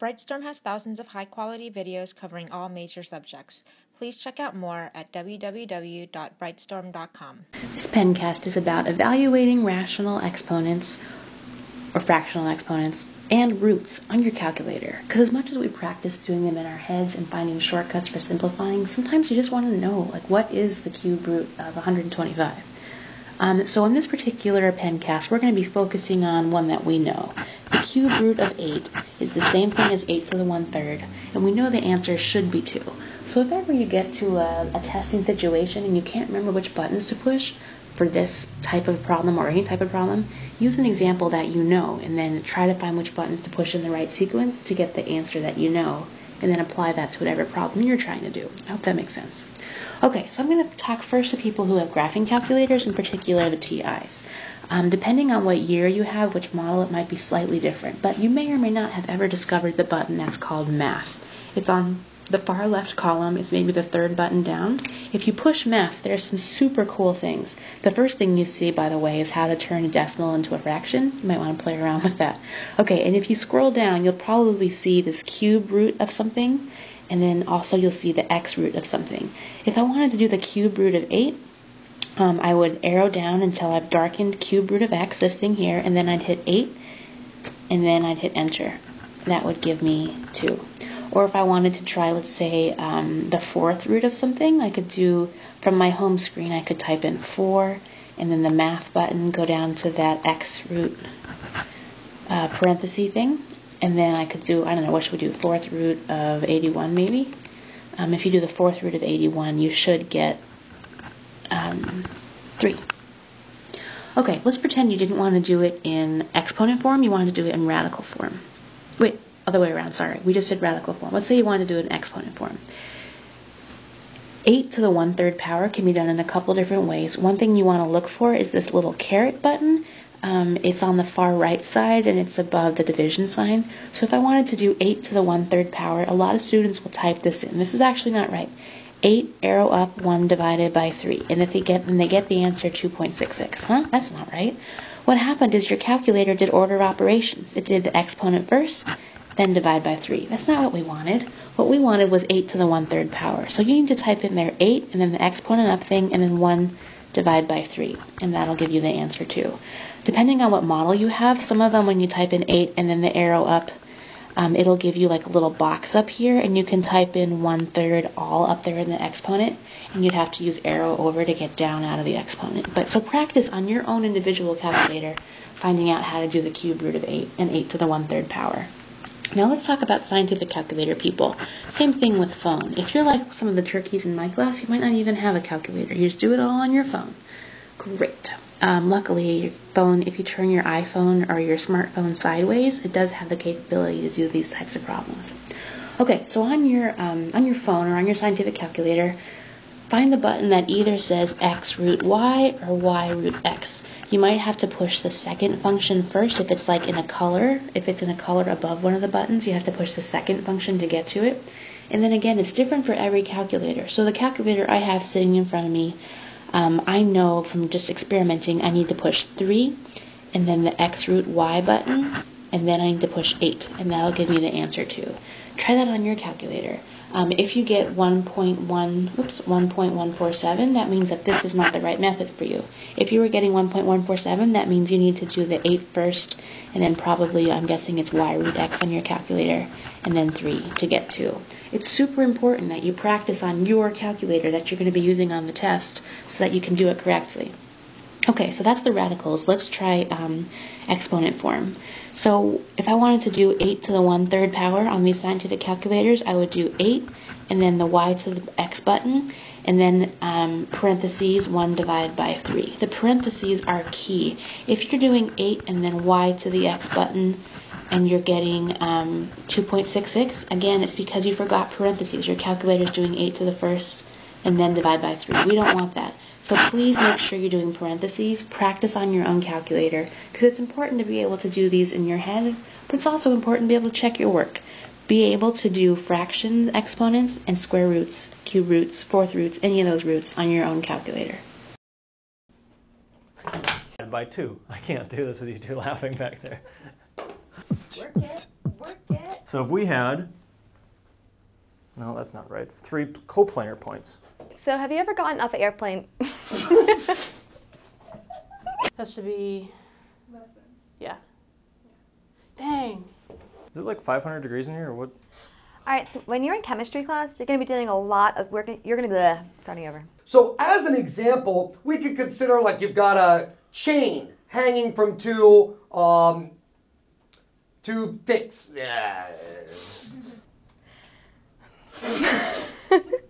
Brightstorm has thousands of high quality videos covering all major subjects. Please check out more at www.brightstorm.com. This pencast is about evaluating rational exponents or fractional exponents and roots on your calculator. Because as much as we practice doing them in our heads and finding shortcuts for simplifying, sometimes you just want to know, like, what is the cube root of 125? Um, so in this particular pencast, we're going to be focusing on one that we know. The cube root of 8 is the same thing as 8 to the 1 third, and we know the answer should be 2. So if ever you get to a, a testing situation and you can't remember which buttons to push for this type of problem or any type of problem, use an example that you know and then try to find which buttons to push in the right sequence to get the answer that you know and then apply that to whatever problem you're trying to do. I hope that makes sense. Okay, so I'm going to talk first to people who have graphing calculators, in particular the TIs. Um, depending on what year you have, which model, it might be slightly different, but you may or may not have ever discovered the button that's called Math. It's on the far left column is maybe the third button down. If you push math, there's some super cool things. The first thing you see, by the way, is how to turn a decimal into a fraction. You might want to play around with that. Okay, and if you scroll down, you'll probably see this cube root of something, and then also you'll see the x root of something. If I wanted to do the cube root of 8, um, I would arrow down until I've darkened cube root of x, this thing here, and then I'd hit 8, and then I'd hit enter. That would give me 2. Or if I wanted to try, let's say, um, the fourth root of something, I could do from my home screen, I could type in 4 and then the math button, go down to that x root uh, parenthesis thing. And then I could do, I don't know, what should we do? Fourth root of 81 maybe? Um, if you do the fourth root of 81, you should get um, 3. Okay, let's pretend you didn't want to do it in exponent form, you wanted to do it in radical form. Wait, other way around, sorry. We just did radical form. Let's say you want to do an exponent form. 8 to the 1 third power can be done in a couple different ways. One thing you want to look for is this little caret button. Um, it's on the far right side and it's above the division sign. So if I wanted to do 8 to the 1 third power, a lot of students will type this in. This is actually not right. 8 arrow up 1 divided by 3. And if they get then they get the answer 2.66. Huh? That's not right. What happened is your calculator did order operations. It did the exponent first, then divide by 3. That's not what we wanted. What we wanted was 8 to the 1 third power. So you need to type in there 8 and then the exponent up thing and then 1 divide by 3. And that'll give you the answer two. Depending on what model you have, some of them when you type in 8 and then the arrow up, um, it'll give you like a little box up here and you can type in 1 third all up there in the exponent and you'd have to use arrow over to get down out of the exponent. But so practice on your own individual calculator finding out how to do the cube root of 8 and 8 to the 1 third power. Now let's talk about scientific calculator people. Same thing with phone. If you're like some of the turkeys in my class, you might not even have a calculator. You just do it all on your phone. Great. Um, luckily, your phone, if you turn your iPhone or your smartphone sideways, it does have the capability to do these types of problems. Okay, so on your um, on your phone or on your scientific calculator, find the button that either says x root y or y root x you might have to push the second function first if it's like in a color. If it's in a color above one of the buttons, you have to push the second function to get to it. And then again, it's different for every calculator. So the calculator I have sitting in front of me, um, I know from just experimenting, I need to push 3 and then the x root y button, and then I need to push 8, and that'll give me the answer two. Try that on your calculator. Um, if you get 1.1, oops, 1.147, that means that this is not the right method for you. If you were getting 1.147, that means you need to do the 8 first, and then probably, I'm guessing it's y root x on your calculator, and then 3 to get 2. It's super important that you practice on your calculator that you're going to be using on the test so that you can do it correctly. Okay, so that's the radicals. Let's try um, exponent form. So if I wanted to do 8 to the 1 third power on these scientific calculators, I would do 8 and then the y to the x button and then um, parentheses 1 divided by 3. The parentheses are key. If you're doing 8 and then y to the x button and you're getting um, 2.66, again, it's because you forgot parentheses. Your calculator is doing 8 to the first and then divide by 3. We don't want that. So please make sure you're doing parentheses. Practice on your own calculator because it's important to be able to do these in your head, but it's also important to be able to check your work. Be able to do fractions, exponents, and square roots, cube roots, fourth roots, any of those roots on your own calculator. By two. I can't do this with you two laughing back there. Work it. Work it. So if we had, no, that's not right. Three coplanar points. So have you ever gotten off an airplane? Has to be. Less than. Yeah. Dang. Is it like 500 degrees in here or what? All right, so when you're in chemistry class, you're going to be doing a lot of work. You're going to be starting over. So as an example, we could consider like you've got a chain hanging from two um, two fix. Yeah.